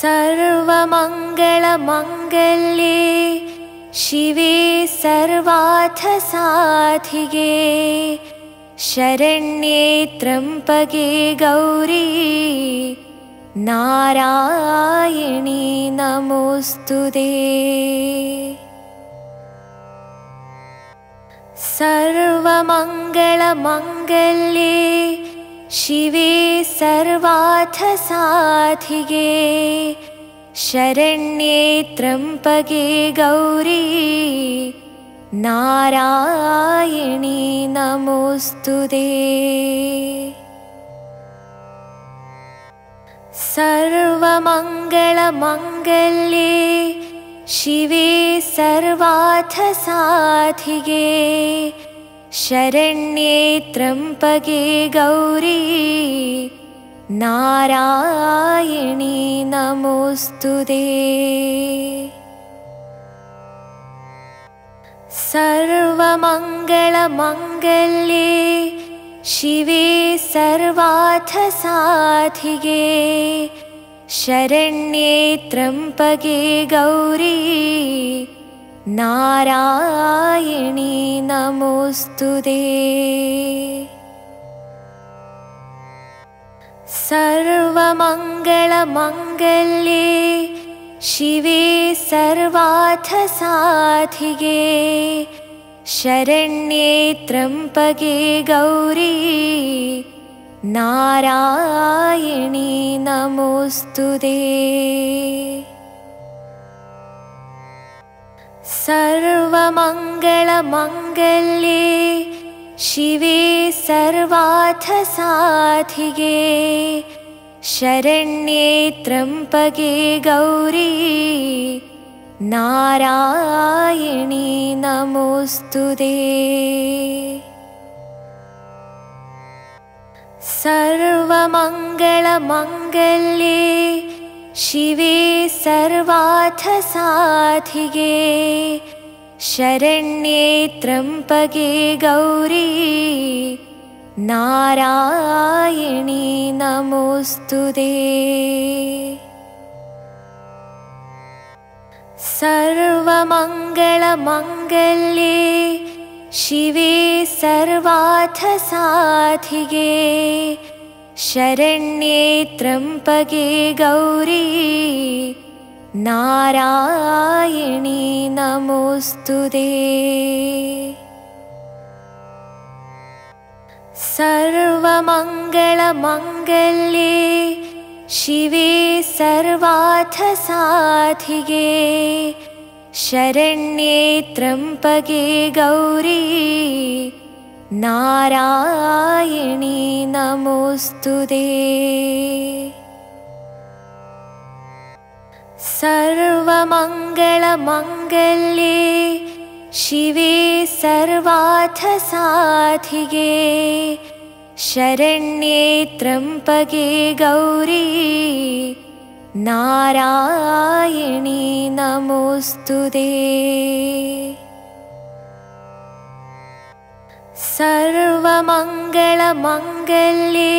सर्वमङ्गलमङ्गल्ये शिवे सर्वार्थसाधिगे शरण्ये त्र्यम्बके गौरी नारायणी नमोऽस्तु ते। सर्वमङ्गलमङ्गल्ये शिवे सर्वार्थसाधिगे शरण्ये त्र्यम्बके गौरी नारायणी नमोऽस्तु ते सर्वमङ्गलमङ्गल्ये शिवे सर्वार्थसाधिगे शरण्ये त्र्यम्बके गौरी नारायणी नमोऽस्तु ते सर्वमङ्गलमङ्गल्ये शिवे सर्वार्थसाधिगे। शरण्ये त्र्यम्बके गौरी। नारायणी नमोऽस्तु ते सर्वमङ्गलमङ्गल्ये शिवे सर्वार्थसाधिगे शरण्ये त्र्यम्बके गौरी नारायणी नमोऽस्तु ते सर्वमङ्गलमङ्गल्ये शिवे सर्वार्थसाधिगे शरण्ये त्र्यम्बके गौरी नारायणी नमोऽस्तु ते। सर्वमङ्गलमङ्गल्ये शिवे सर्वार्थसाधिगे शरण्ये त्र्यम्बके गौरी। नारायणी नमोऽस्तु ते सर्वमङ्गलमङ्गल्ये शिवे सर्वार्थसाधिगे शरण्ये त्र्यम्बके गौरी नारायणी नमोऽस्तु ते। सर्वमङ्गलमङ्गल्ये शिवे सर्वार्थसाधिगे। शरण्ये त्र्यम्बके गौरी। नारायणी नमोऽस्तु ते सर्वमङ्गलमङ्गल्ये शिवे सर्वार्थसाधिगे शरण्ये त्र्यम्बके गौरी नारायणी नमोऽस्तु ते सर्वमङ्गलमङ्गल्ये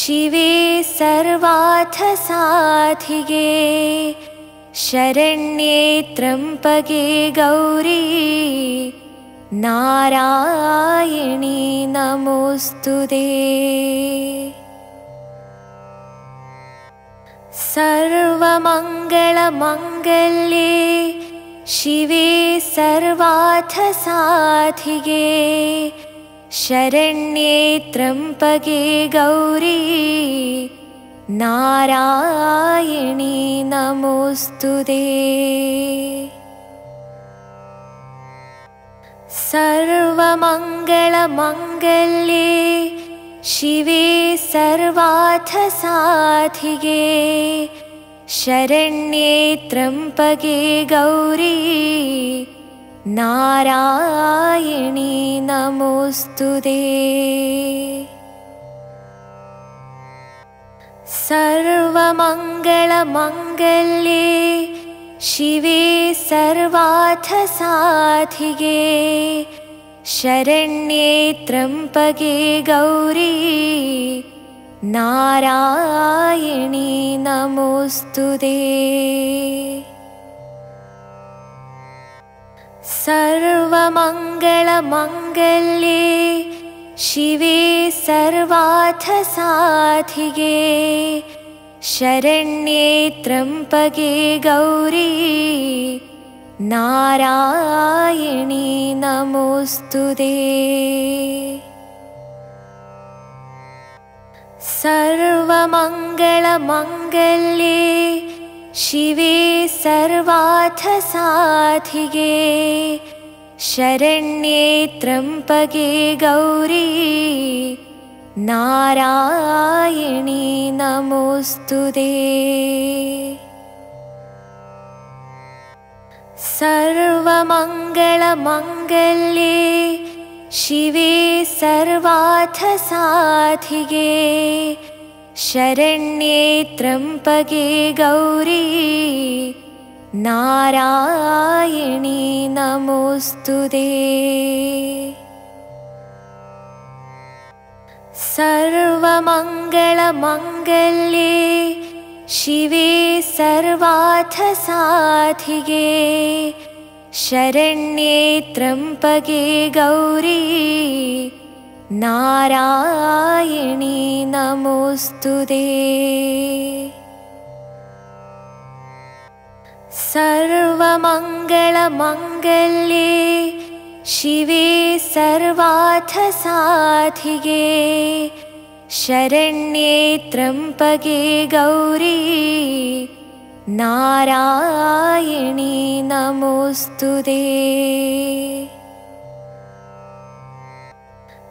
शिवे सर्वार्थसाधिगे शरण्ये त्र्यम्बके गौरी नारायणी नमोऽस्तु ते। सर्वमङ्गलमङ्गल्ये शिवे सर्वार्थसाधिगे शरण्ये त्र्यम्बके गौरी। नारायणी नमोऽस्तु ते सर्वमङ्गलमङ्गल्ये शिवे सर्वार्थसाधिगे शरण्ये त्र्यम्बके गौरी नारायणी नमोऽस्तु ते। सर्वमङ्गलमङ्गल्ये शिवे सर्वार्थसाधिगे। शरण्ये त्र्यम्पगे गौरी। नारायणी नमोऽस्तु ते सर्वमङ्गलमङ्गल्ये शिवे सर्वार्थसाधिगे शरण्ये त्र्यम्पगे गौरी नारायणी नमोऽस्तु ते सर्वमङ्गलमङ्गल्ये शिवे सर्वार्थसाधिगे शरण्ये त्र्यम्पगे गौरी नारायणी नमोऽस्तु ते। सर्वमङ्गलमङ्गल्ये शिवे सर्वार्थसाधिगे शरण्ये त्र्यम्पगे गौरी। नारायणी नमोऽस्तु ते सर्वमङ्गलमङ्गल्ये शिवे सर्वार्थसाधिगे शरण्ये त्र्यम्पगे गौरी नारायणी नमोऽस्तु ते सर्वमङ्गलमङ्गल्ये शिवे सर्वार्थसाधिगे। शरण्ये त्र्यम्पगे गौरी। नारायणी नमोऽस्तु ते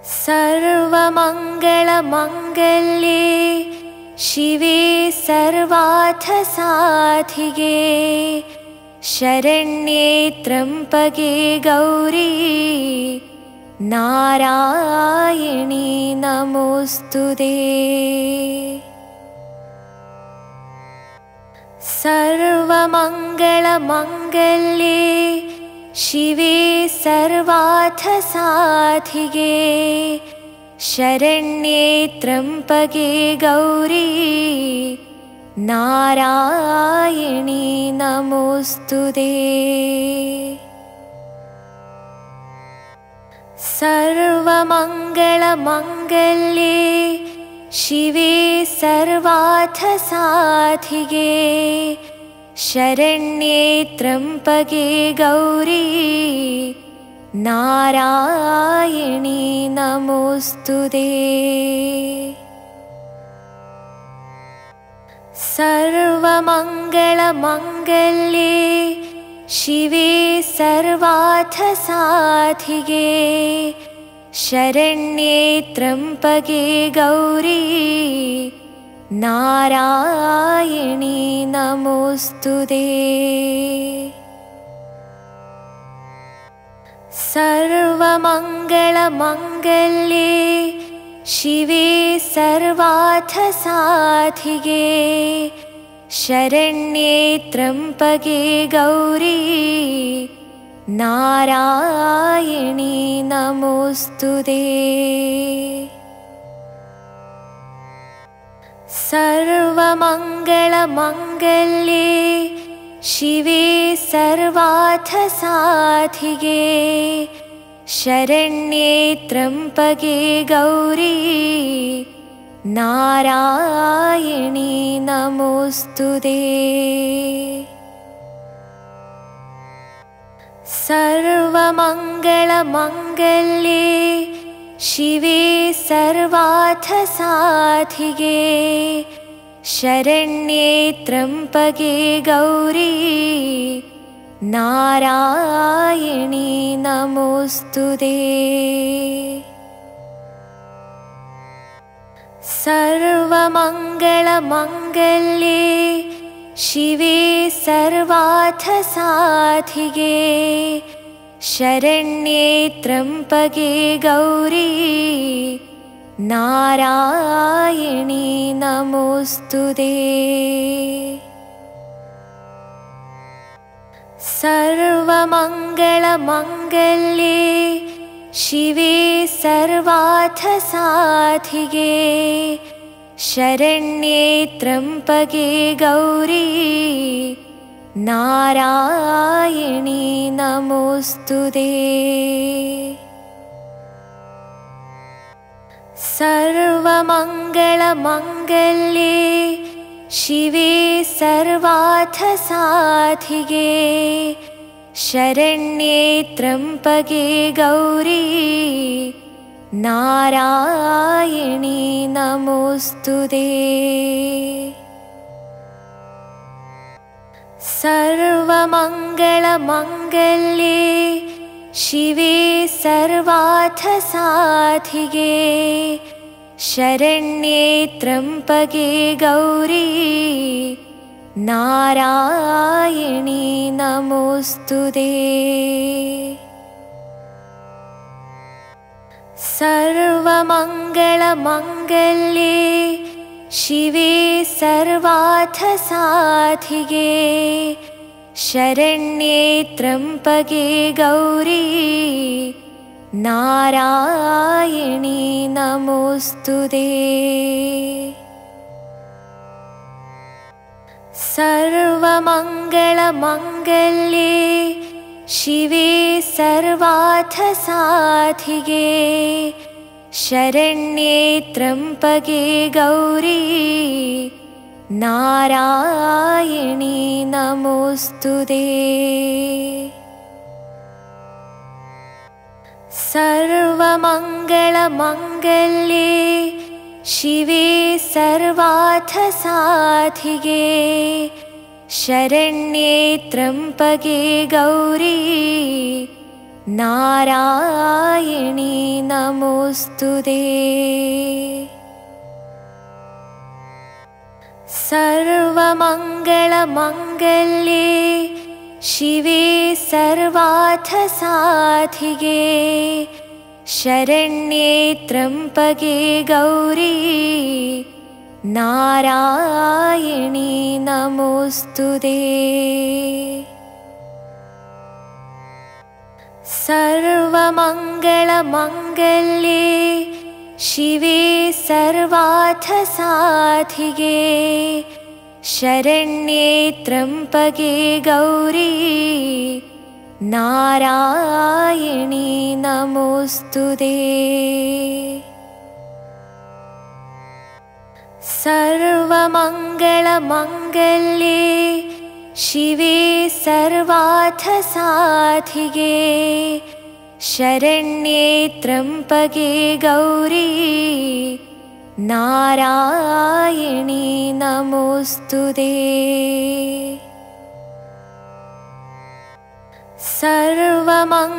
सर्वमङ्गलमङ्गल्ये शिवे सर्वार्थसाधिगे शरण्ये त्र्यम्पगे गौरी नारायणी नमोऽस्तु ते सर्वमङ्गलमङ्गल्ये शिवे सर्वार्थसाधिगे शरण्ये त्र्यम्पगे गौरी नारायणी नमोऽस्तु ते। सर्वमङ्गलमङ्गल्ये शिवे सर्वार्थसाधिगे शरण्ये त्र्यम्पगे गौरी। नारायणी नमोऽस्तु ते सर्वमङ्गलमङ्गल्ये शिवे सर्वार्थसाधिगे शरण्ये त्र्यम्पगे गौरी नारायणी नमोऽस्तु ते। सर्वमङ्गलमङ्गल्ये शिवे सर्वार्थसाधिगे। शरण्ये त्र्यम्पगे गौरी। नारायणी नमोऽस्तु ते सर्वमङ्गलमङ्गल्ये शिवे सर्वार्थसाधिगे शरण्ये त्र्यम्पगे गौरी नारायणी नमोऽस्तु ते। सर्वमङ्गलमङ्गल्ये शिवे सर्वार्थसाधिगे शरण्ये त्र्यम्पगे गौरी नारायणी नमोऽस्तु ते। सर्वमङ्गलमङ्गल्ये शिवे सर्वार्थसाधिगे शरण्ये त्र्यम्पगे गौरी नारायणी नमोऽस्तु ते सर्वमङ्गलमङ्गल्ये शिवे सर्वार्थसाधिगे शरण्ये त्र्यम्बके गौरी नारायणी नमोऽस्तु ते। सर्वमङ्गलमङ्गल्ये शिवे सर्वार्थसाधिगे। शरण्ये त्र्यम्बके गौरी। नारायणी नमोऽस्तु ते सर्वमङ्गलमङ्गल्ये शिवे सर्वार्थसाधिगे शरण्ये त्र्यम्बके गौरी। नारायणी नमोऽस्तु ते। सर्वमङ्गलमङ्गल्ये शिवे सर्वार्थसाधिगे शरण्ये त्र्यम्बके गौरी नारायणी नमोऽस्तु ते। सर्वमङ्गलमङ्गल्ये शिवे सर्वार्थसाधिगे शरण्ये त्र्यम्बके गौरी नारायणी नमोऽस्तु ते सर्वमङ्गलमङ्गल्ये शिवे सर्वार्थसाधिगे शरण्ये त्र्यम्बके गौरी नारायणी नमोऽस्तु ते। सर्वमङ्गलमङ्गल्ये शिवे सर्वार्थसाधिगे। शरण्ये त्र्यम्बके गौरी। नारायणी नमोऽस्तु ते सर्वमङ्गलमङ्गल्ये शिवे सर्वार्थसाधिगे शरण्ये त्र्यम्बके गौरी नारायणी नमोऽस्तु ते सर्वमङ्गलमङ्गल्ये शिवे सर्वार्थसाधिगे शरण्ये त्र्यम्बके गौरी नारायणी नमोऽस्तु ते। सर्वमङ्गलमङ्गल्ये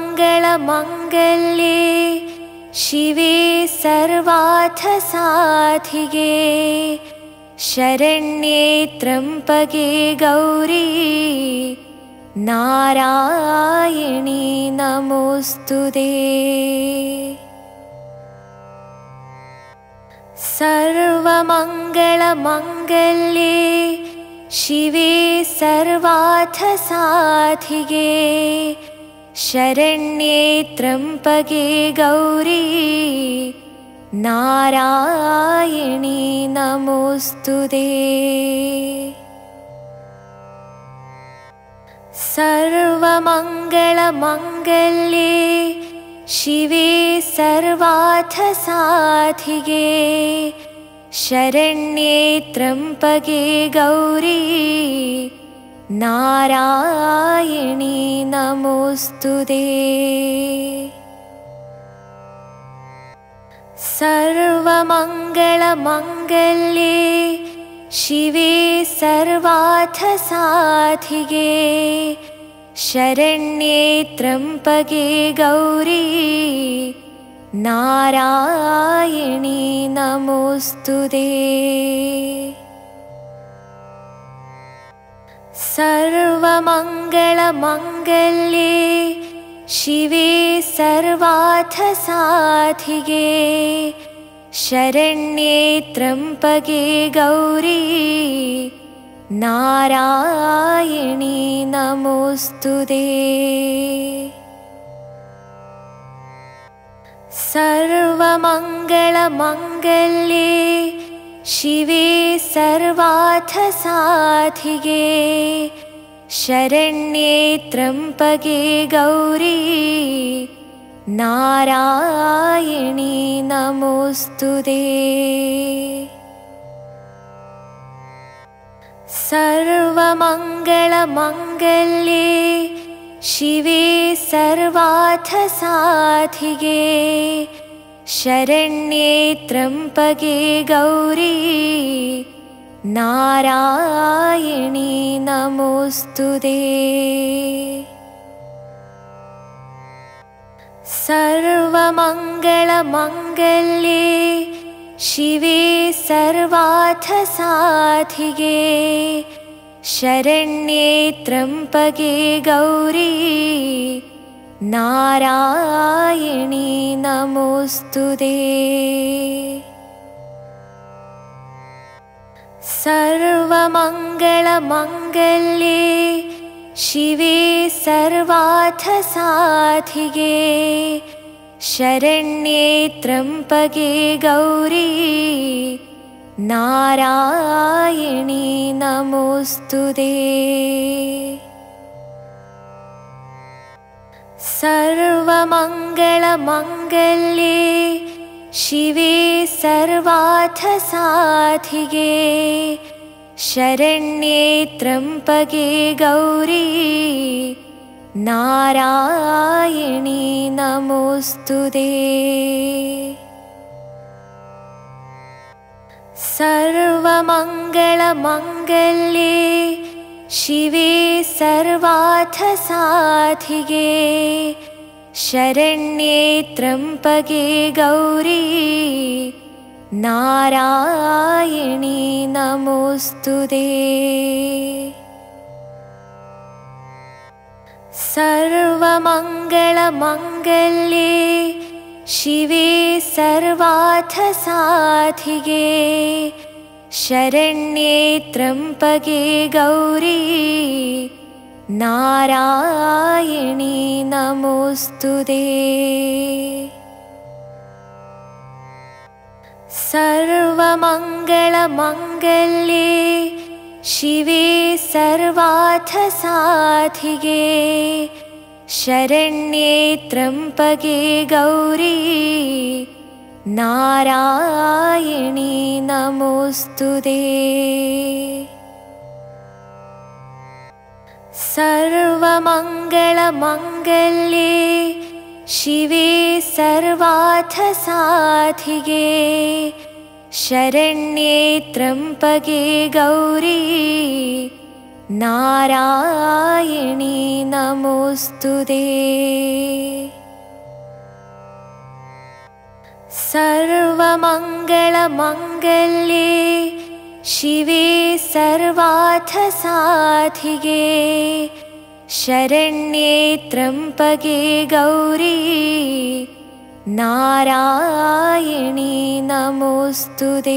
शिवे सर्वार्थसाधिगे शरण्ये त्र्यम्बके गौरी। नारायणी नमोऽस्तु ते सर्वमङ्गलमङ्गल्ये शिवे सर्वार्थसाधिगे शरण्ये त्र्यम्बके गौरी नारायणी नमोऽस्तु ते। सर्वमङ्गलमङ्गल्ये शिवे सर्वार्थसाधिगे। शरण्ये त्र्यम्बके गौरी। नारायणी नमोऽस्तु ते सर्वमङ्गलमङ्गल्ये शिवे सर्वार्थसाधिगे शरण्ये त्र्यम्बके गौरी नारायणी नमोऽस्तु ते सर्वमङ्गलमङ्गल्ये शिवे सर्वार्थसाधिगे शरण्ये त्र्यम्बके गौरी नारायणी नमोऽस्तु ते। सर्वमङ्गलमङ्गल्ये शिवे सर्वार्थसाधिगे शरण्ये त्र्यम्बके गौरी। नारायणी नमोऽस्तु ते सर्वमङ्गलमङ्गल्ये शिवे सर्वार्थसाधिगे शरण्ये त्र्यम्बके गौरी नारायणी नमोऽस्तु ते सर्वमङ्गलमङ्गल्ये शिवे सर्वार्थसाधिगे। शरण्ये त्र्यम्बके गौरी। नारायणी नमोऽस्तु ते सर्वमङ्गलमङ्गल्ये शिवे सर्वार्थसाधिगे शरण्ये त्र्यम्बके गौरी। नारायणी नमोऽस्तु ते। सर्वमङ्गलमङ्गल्ये शिवे सर्वार्थसाधिगे शरण्ये त्र्यम्बके गौरी नारायणी नमोऽस्तु ते। सर्वमङ्गलमङ्गल्ये शिवे सर्वार्थसाधिगे शरण्ये त्र्यम्बके गौरी। नारायणी नमोऽस्तु ते सर्वमङ्गलमङ्गल्ये शिवे सर्वार्थसाधिगे शरण्ये त्र्यम्बके गौरी नारायणी नमोऽस्तु ते सर्वमङ्गलमङ्गल्ये शिवे सर्वार्थसाधिगे। शरण्ये त्र्यम्बके गौरी। नारायणी नमोऽस्तु ते। सर्वमङ्गलमङ्गल्ये शिवे सर्वार्थसाधिगे शरण्ये त्र्यम्बके गौरी नारायणी नमोऽस्तु ते सर्वमङ्गलमङ्गल्ये शिवे सर्वार्थसाधिगे शरण्ये त्र्यम्बके गौरी नारायणी नमोऽस्तु ते।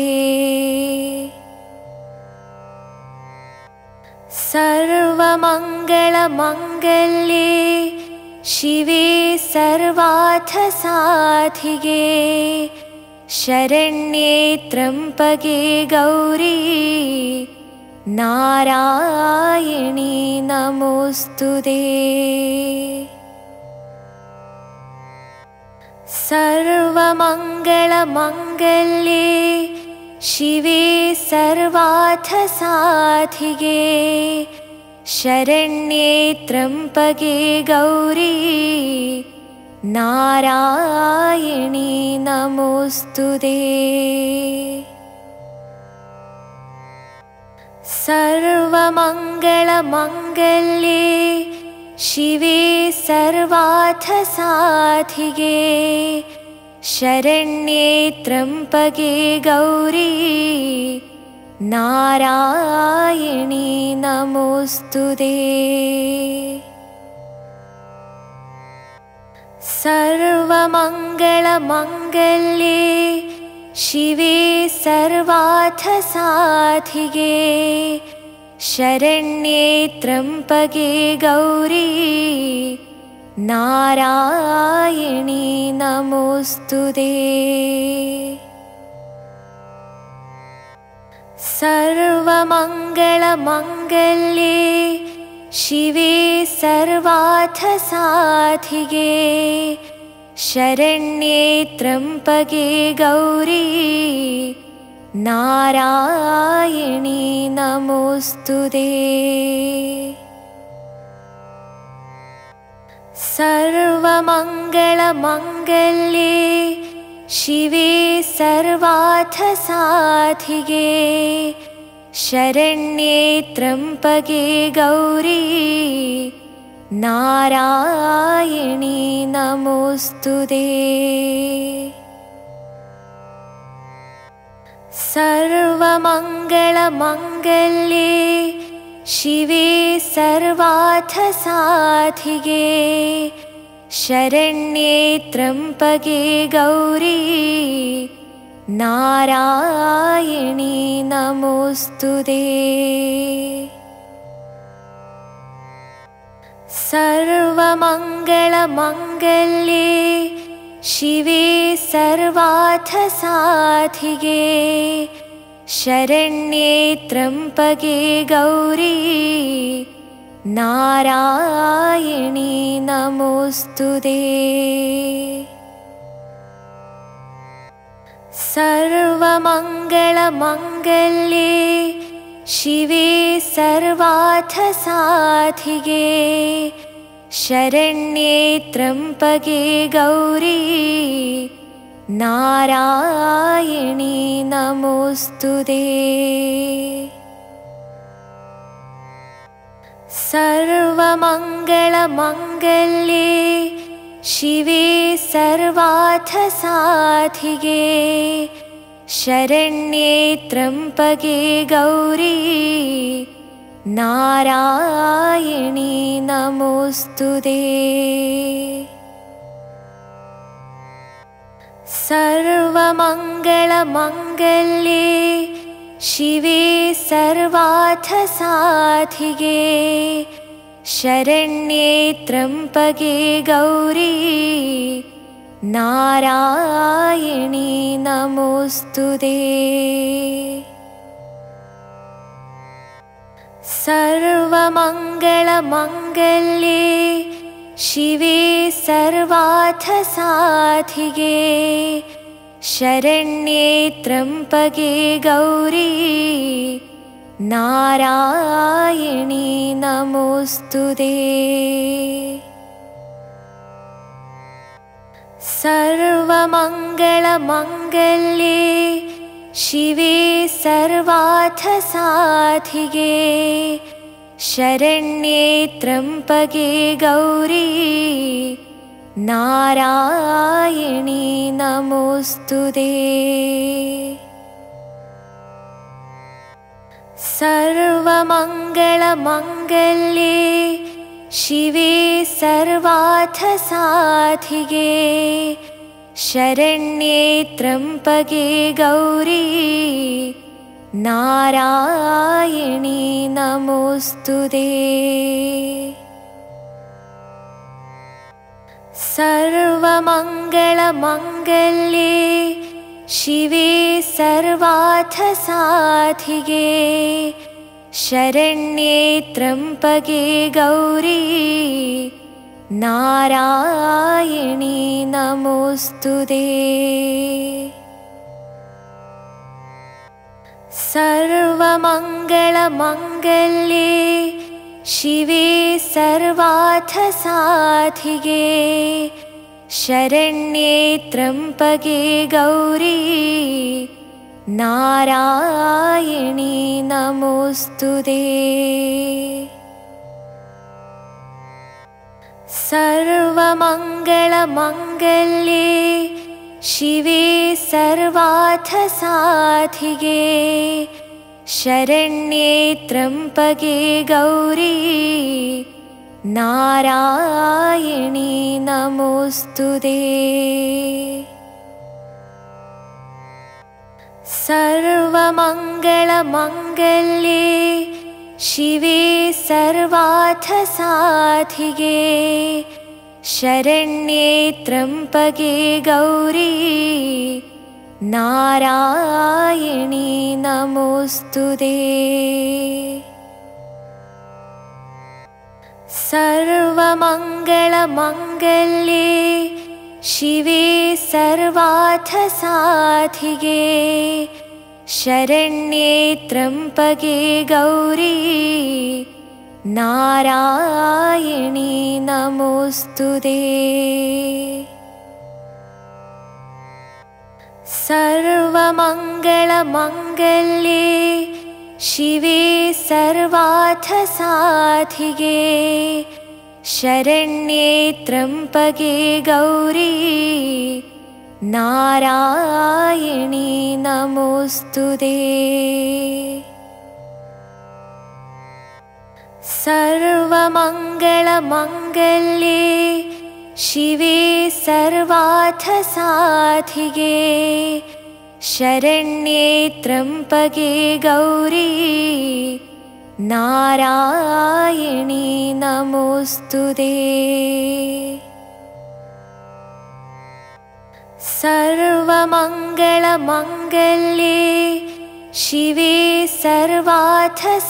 सर्वमङ्गलमङ्गल्ये शिवे सर्वार्थसाधिगे शरण्ये त्र्यम्बके गौरी नारायणी नमोऽस्तु ते सर्वमङ्गलमङ्गल्ये शिवे सर्वार्थसाधिगे शरण्ये त्र्यम्बके गौरी नारायणी नमोऽस्तु ते सर्वमङ्गलमङ्गल्ये शिवे सर्वार्थसाधिगे। शरण्ये त्र्यम्बके गौरी। नारायणी नमोऽस्तु ते सर्वमङ्गलमङ्गल्ये शिवे सर्वार्थसाधिगे शरण्ये त्र्यम्पगे गौरी नारायणी नमोऽस्तु ते सर्वमङ्गलमङ्गल्ये शिवे सर्वार्थसाधिगे शरण्ये त्र्यम्पगे गौरी नारायणी नमोऽस्तु ते सर्वमङ्गलमङ्गल्ये शिवे सर्वार्थसाधिगे शरण्ये त्र्यम्पगे गौरी। नारायणी नमोऽस्तु ते सर्वमङ्गलमङ्गल्ये शिवे सर्वार्थसाधिगे शरण्ये त्र्यम्पगे गौरी नारायणी नमोऽस्तु ते। सर्वमङ्गलमङ्गल्ये शिवे सर्वार्थसाधिगे। शरण्ये त्र्यम्पगे गौरी। नारायणी नमोऽस्तु ते सर्वमङ्गलमङ्गल्ये शिवे सर्वार्थसाधिगे शरण्ये त्र्यम्पगे गौरी नारायणी नमोऽस्तु ते। सर्वमङ्गलमङ्गल्ये शिवे सर्वार्थसाधिगे शरण्ये त्र्यम्पगे गौरी नारायणी नमोऽस्तु ते। सर्वमङ्गलमङ्गल्ये शिवे सर्वार्थसाधिगे शरण्ये त्र्यम्पगे गौरी नारायणी नमोऽस्तु ते सर्वमङ्गलमङ्गल्ये शिवे सर्वार्थसाधिगे शरण्ये त्र्यम्पगे गौरी नारायणी नमोऽस्तु ते। सर्वमङ्गलमङ्गल्ये शिवे सर्वार्थसाधिगे। शरण्ये त्र्यम्पगे गौरी। नारायणी नमोऽस्तु ते सर्वमङ्गलमङ्गल्ये शिवे सर्वार्थसाधिगे शरण्ये त्र्यम्पगे गौरी नारायणी नमोऽस्तु ते सर्वमङ्गलमङ्गल्ये शिवे सर्वार्थसाधिगे शरण्ये त्र्यम्पगे गौरी नारायणी नमोऽस्तु ते। सर्वमङ्गलमङ्गल्ये शिवे सर्वार्थसाधिगे शरण्ये त्र्यम्पगे गौरी। नारायणी नमोऽस्तु ते सर्वमङ्गलमङ्गल्ये शिवे सर्वार्थसाधिगे शरण्ये त्र्यम्पगे गौरी नारायणी नमोऽस्तु ते। सर्वमङ्गलमङ्गल्ये शिवे सर्वार्थसाधिगे। शरण्ये त्र्यम्बके गौरी। नारायणी नमोऽस्तु ते सर्वमङ्गलमङ्गल्ये शिवे सर्वार्थसाधिगे शरण्ये त्र्यम्बके गौरी नारायणी नमोऽस्तु ते। सर्वमङ्गलमङ्गल्ये शिवे सर्वार्थसाधिगे शरण्ये त्र्यम्बके गौरी नारायणी नमोऽस्तु ते। सर्वमङ्गलमङ्गल्ये शिवे सर्वार्थसाधिगे शरण्ये त्र्यम्बके गौरी नारायणी नमोऽस्तु ते सर्वमङ्गलमङ्गल्ये शिवे सर्वार्थसाधिगे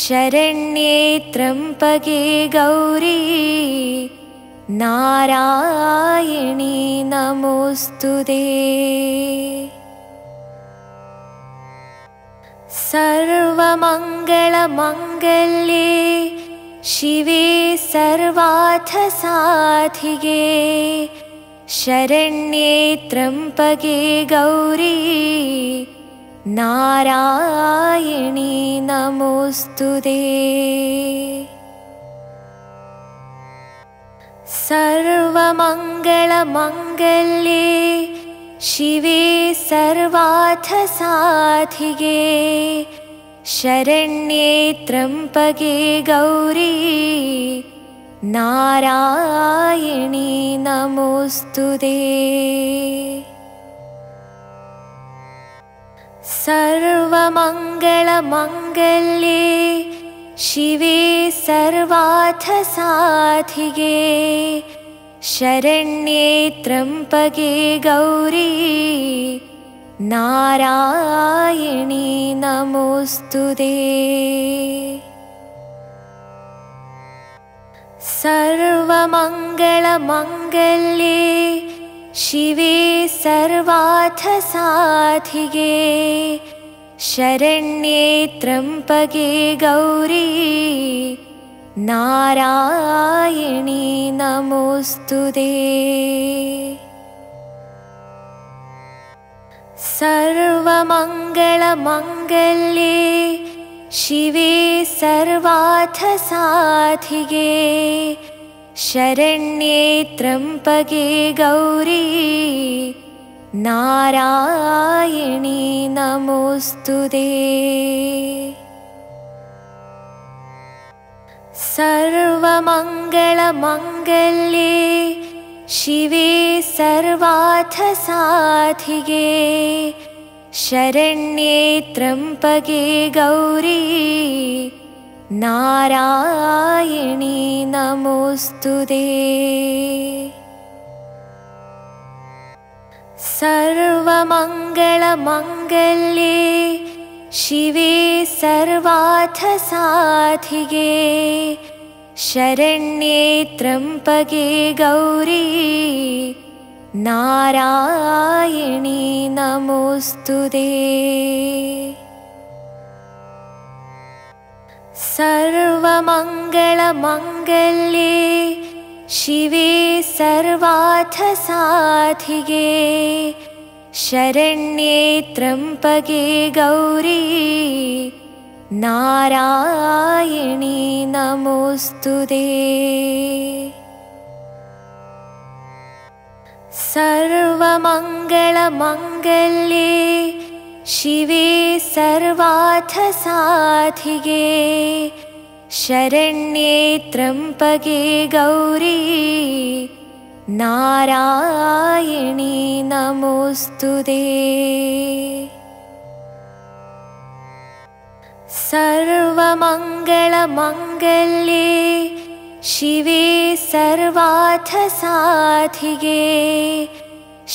शरण्ये त्र्यम्बके गौरी नारायणी नमोऽस्तु ते। सर्वमङ्गलमङ्गल्ये शिवे सर्वार्थसाधिगे। शरण्ये त्र्यम्बके गौरी। नारायणी नमोऽस्तु ते सर्वमङ्गलमङ्गल्ये शिवे सर्वार्थसाधिगे शरण्ये त्र्यम्बके गौरी नारायणी नमोऽस्तु ते। सर्वमङ्गलमङ्गल्ये शिवे सर्वार्थसाधिगे शरण्ये त्र्यम्बके गौरी नारायणी नमोऽस्तु ते। सर्वमङ्गलमङ्गल्ये शिवे सर्वार्थसाधिगे शरण्ये त्र्यम्बके गौरी नारायणी नमोऽस्तु ते सर्वमङ्गलमङ्गल्ये शिवे सर्वार्थसाधिगे शरण्ये त्र्यम्बके गौरी नारायणी नमोऽस्तु ते। सर्वमङ्गलमङ्गल्ये शिवे सर्वार्थसाधिगे। शरण्ये त्र्यम्बके गौरी। नारायणी नमोऽस्तु ते सर्वमङ्गलमङ्गल्ये शिवे सर्वार्थसाधिगे शरण्ये त्र्यम्बके गौरी। नारायणी नमोऽस्तु ते। सर्वमङ्गलमङ्गल्ये शिवे सर्वार्थसाधिगे शरण्ये त्र्यम्बके गौरी नारायणी नमोऽस्तु ते। सर्वमङ्गलमङ्गल्ये शिवे सर्वार्थसाधिगे शरण्ये त्र्यम्बके गौरी नारायणी नमोऽस्तु ते सर्वमङ्गलमङ्गल्ये शिवे सर्वार्थसाधिगे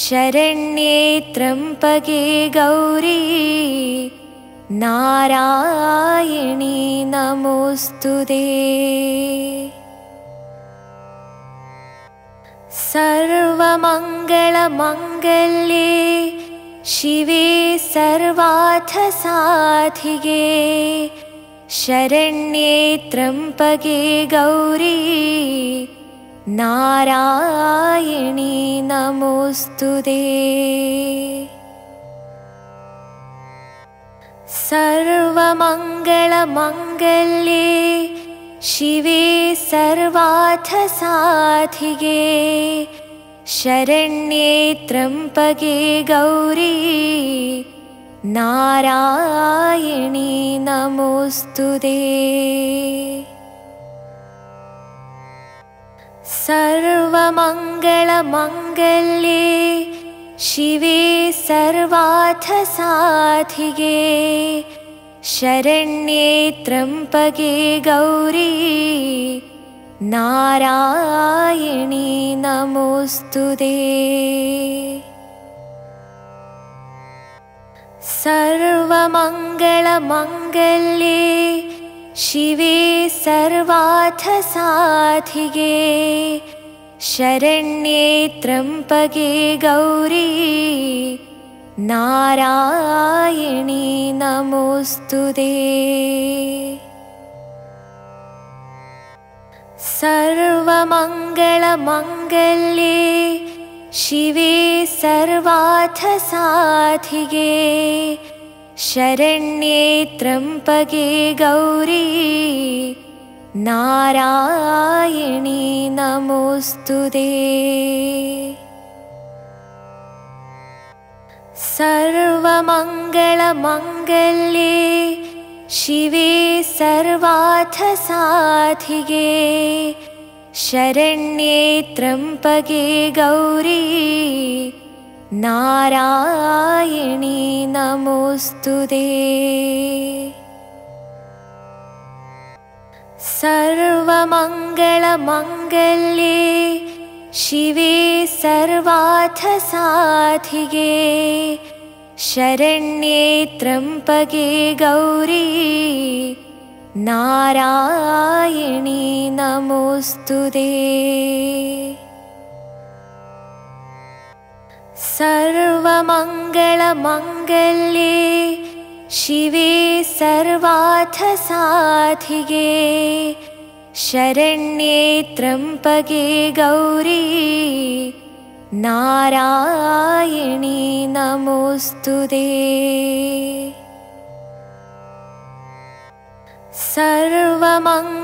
शरण्ये त्र्यम्बके गौरी नारायणी नमोऽस्तु ते सर्वमङ्गलमङ्गल्ये शिवे सर्वार्थसाधिगे। शरण्ये त्र्यम्बके गौरी। नारायणी नमोऽस्तु ते। सर्वमङ्गलमङ्गल्ये शिवे सर्वार्थसाधिगे शरण्ये त्र्यम्बके गौरी। नारायणी नमोऽस्तु ते। सर्वमङ्गलमङ्गल्ये शिवे सर्वार्थसाधिगे शरण्ये त्र्यम्बके गौरी नारायणी नमोऽस्तु ते। सर्वमङ्गलमङ्गल्ये शिवे सर्वार्थसाधिगे शरण्ये त्र्यम्बके गौरी। नारायणी नमोऽस्तु ते सर्वमङ्गलमङ्गल्ये शिवे सर्वार्थसाधिगे शरण्ये त्र्यम्बके गौरी नारायणी नमोऽस्तु ते। सर्वमङ्गलमङ्गल्ये शिवे सर्वार्थसाधिगे। शरण्ये त्र्यम्बके गौरी। नारायणी नमोऽस्तु ते सर्वमङ्गलमङ्गल्ये शिवे सर्वार्थसाधिगे शरण्ये त्र्यम्बके गौरी नारायणी नमोऽस्तु ते सर्वमङ्गलमङ्गल्ये शिवे सर्वार्थसाधिगे शरण्ये त्र्यम्बके गौरी नारायणी नमोऽस्तु ते सर्वमङ्गलमङ्गल्ये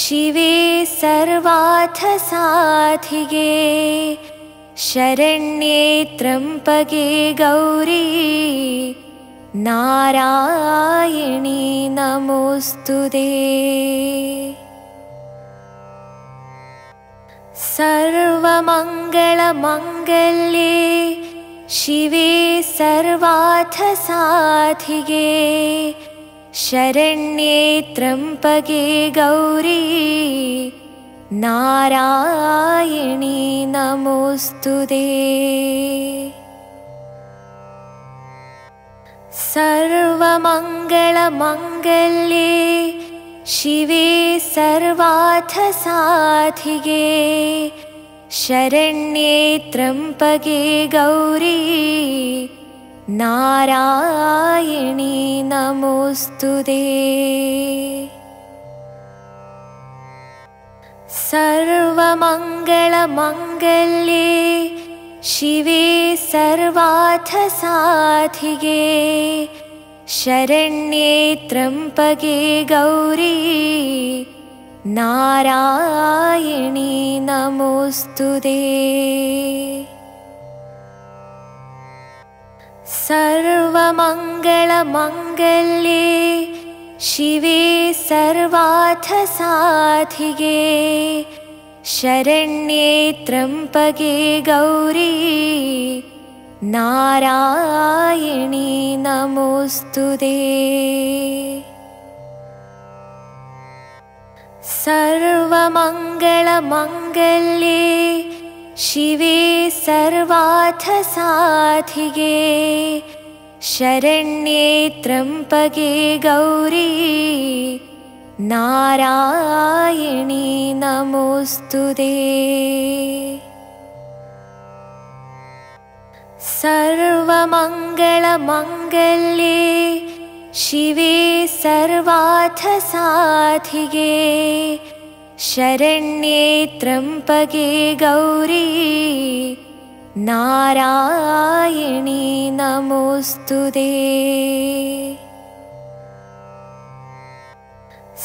शिवे सर्वार्थसाधिगे शरण्ये त्र्यम्बके गौरी। नारायणी नमोऽस्तु ते सर्वमङ्गलमङ्गल्ये शिवे सर्वार्थसाधिगे शरण्ये त्र्यम्बके गौरी नारायणी नमोऽस्तु ते। सर्वमङ्गलमङ्गल्ये शिवे सर्वार्थसाधिगे। शरण्ये त्र्यम्बके गौरी। नारायणी नमोऽस्तु ते सर्वमङ्गलमङ्गल्ये शिवे सर्वार्थसाधिगे शरण्ये त्र्यम्बके गौरी नारायणी नमोऽस्तु ते। सर्वमङ्गलमङ्गल्ये शिवे सर्वार्थसाधिगे शरण्ये त्र्यम्बके गौरी नारायणी नमोऽस्तु ते। सर्वमङ्गलमङ्गल्ये शिवे सर्वार्थसाधिगे शरण्ये त्र्यम्पगे गौरी नारायणी नमोऽस्तु ते सर्वमङ्गलमङ्गल्ये शिवे सर्वार्थसाधिगे शरण्ये त्र्यम्पगे गौरी नारायणी नमोऽस्तु ते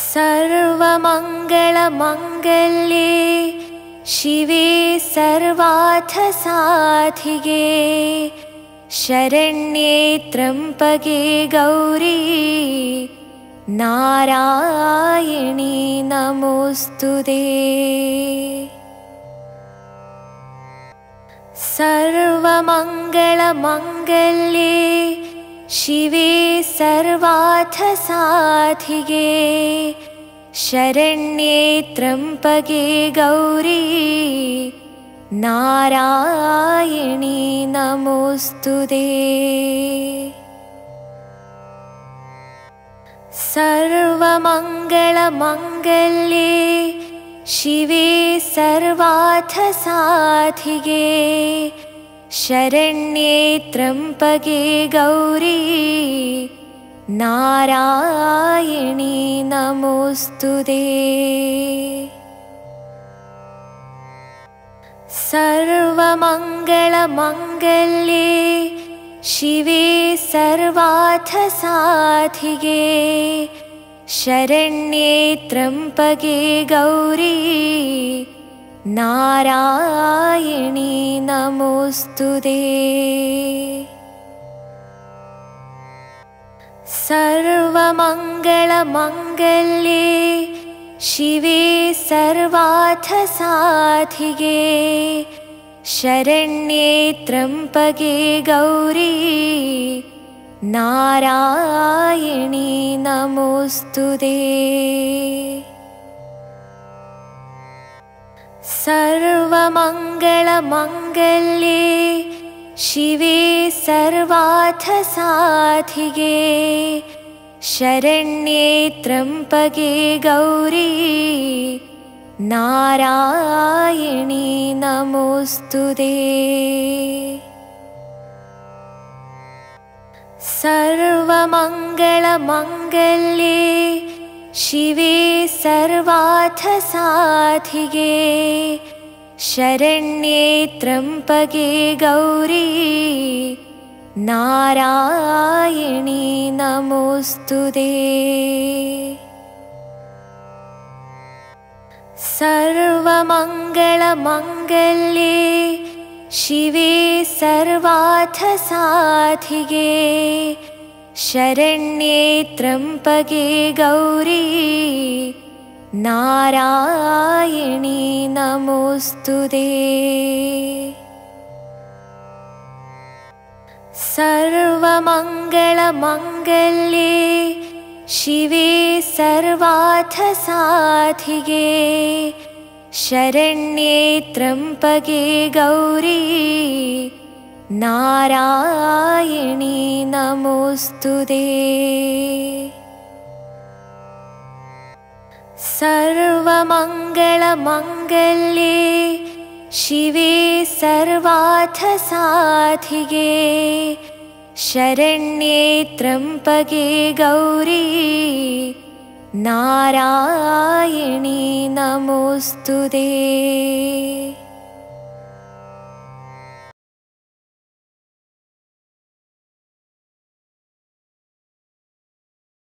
सर्वमङ्गलमङ्गल्ये शिवे सर्वार्थसाधिगे। शरण्ये त्र्यम्पगे गौरी। नारायणी नमोऽस्तु ते। सर्वमङ्गलमङ्गल्ये शिवे सर्वार्थसाधिगे शरण्ये त्र्यम्पगे गौरी नारायणी नमोऽस्तु ते सर्वमङ्गलमङ्गल्ये शिवे सर्वार्थसाधिगे शरण्ये त्र्यम्पगे गौरी नारायणी नमोऽस्तु ते। सर्वमङ्गलमङ्गल्ये शिवे सर्वार्थसाधिगे शरण्ये त्र्यम्पगे गौरी। नारायणी नमोऽस्तु ते सर्वमङ्गलमङ्गल्ये शिवे सर्वार्थसाधिगे शरण्ये त्र्यम्पगे गौरी नारायणी नमोऽस्तु ते। सर्वमङ्गलमङ्गल्ये शिवे सर्वार्थसाधिगे। शरण्ये त्र्यम्पगे गौरी। नारायणी नमोऽस्तु ते सर्वमङ्गलमङ्गल्ये शिवे सर्वार्थसाधिगे शरण्ये त्र्यम्पगे गौरी नारायणी नमोऽस्तु ते। सर्वमङ्गलमङ्गल्ये शिवे सर्वार्थसाधिगे शरण्ये त्र्यम्पगे गौरी नारायणी नमोऽस्तु ते। सर्वमङ्गलमङ्गल्ये शिवे सर्वार्थसाधिगे शरण्ये त्र्यम्पगे गौरी नारायणी नमोऽस्तु ते सर्वमङ्गलमङ्गल्ये शिवे सर्वार्थसाधिगे शरण्ये त्र्यम्पगे गौरी नारायणी नमोऽस्तु ते